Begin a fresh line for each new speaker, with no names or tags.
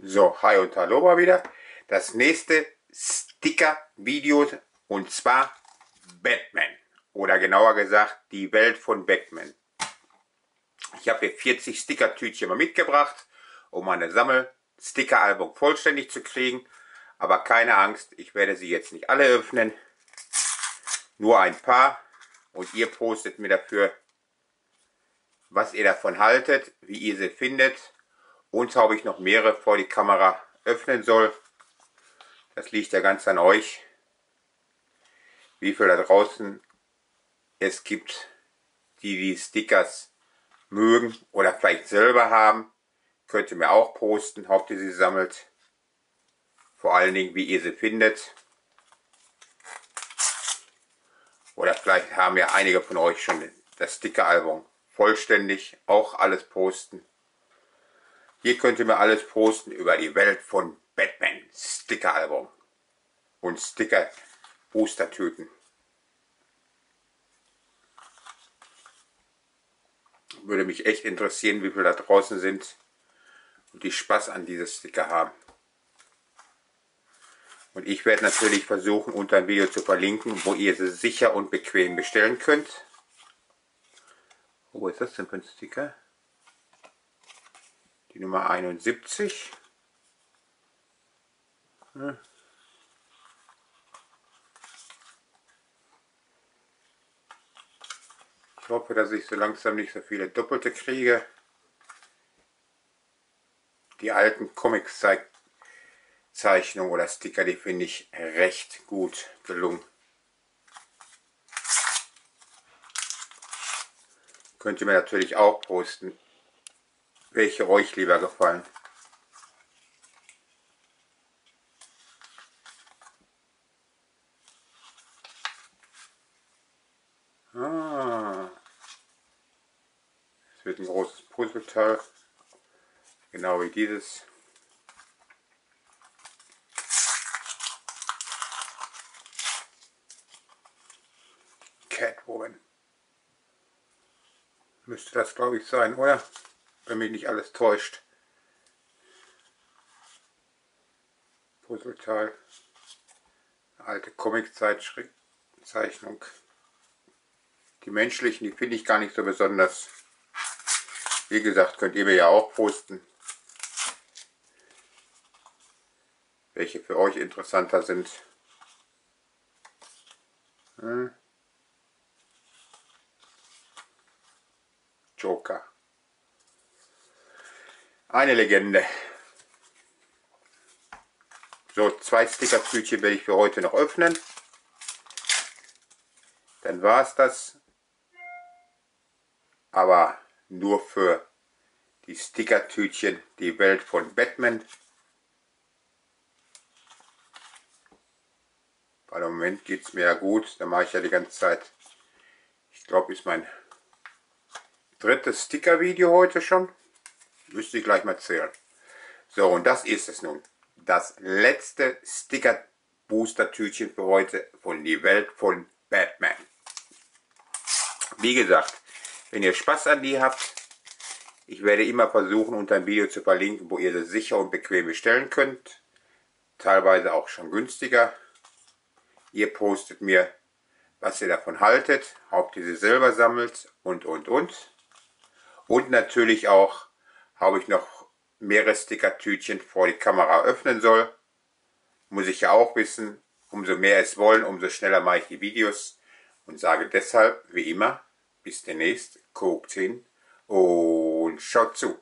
So, hi und hallo mal wieder. Das nächste Sticker-Video und zwar Batman. Oder genauer gesagt, die Welt von Batman. Ich habe hier 40 Sticker-Tütchen mal mitgebracht, um meine Sammel-Sticker-Album vollständig zu kriegen. Aber keine Angst, ich werde sie jetzt nicht alle öffnen. Nur ein paar. Und ihr postet mir dafür, was ihr davon haltet, wie ihr sie findet und ob ich noch mehrere vor die Kamera öffnen soll. Das liegt ja ganz an euch, wie viel da draußen es gibt, die die Stickers mögen oder vielleicht selber haben. Könnt ihr mir auch posten, ob ihr sie sammelt. Vor allen Dingen, wie ihr sie findet. Oder vielleicht haben ja einige von euch schon das Sticker-Album vollständig. Auch alles posten. Hier könnt ihr mir alles posten über die Welt von Batman Sticker Album und Sticker Booster Tüten. Würde mich echt interessieren, wie viele da draußen sind und die Spaß an dieses Sticker haben. Und ich werde natürlich versuchen, unter dem Video zu verlinken, wo ihr sie sicher und bequem bestellen könnt. Wo ist das denn für ein Sticker? Die Nummer 71. Ich hoffe, dass ich so langsam nicht so viele Doppelte kriege. Die alten Comics-Zeichnungen oder Sticker, die finde ich recht gut gelungen. Könnt ihr mir natürlich auch posten, welche euch lieber gefallen. Ah. Es wird ein großes Puzzleteil, genau wie dieses. Catwoman. Müsste das glaube ich sein, oder? Wenn mich nicht alles täuscht. Puzzleteil, alte Comic-Zeichnung. Die menschlichen, die finde ich gar nicht so besonders. Wie gesagt, könnt ihr mir ja auch posten, welche für euch interessanter sind. Hm. Joker. Eine Legende. So, zwei Stickertütchen werde ich für heute noch öffnen. Dann war es das. Aber nur für die Stickertütchen die Welt von Batman. Weil im Moment geht es mir ja gut. Da mache ich ja die ganze Zeit. Ich glaube, ist mein drittes Sticker-Video heute schon. Müsste ich gleich mal zählen. So, und das ist es nun. Das letzte Sticker-Booster-Tütchen für heute von die Welt von Batman. Wie gesagt, wenn ihr Spaß an die habt, ich werde immer versuchen, unter dem Video zu verlinken, wo ihr sie sicher und bequem bestellen könnt. Teilweise auch schon günstiger. Ihr postet mir, was ihr davon haltet, ob ihr sie selber sammelt und, und, und. Und natürlich auch, habe ich noch mehrere Stickertütchen vor die Kamera öffnen soll. Muss ich ja auch wissen, umso mehr es wollen, umso schneller mache ich die Videos und sage deshalb, wie immer, bis demnächst, guckt hin und schaut zu.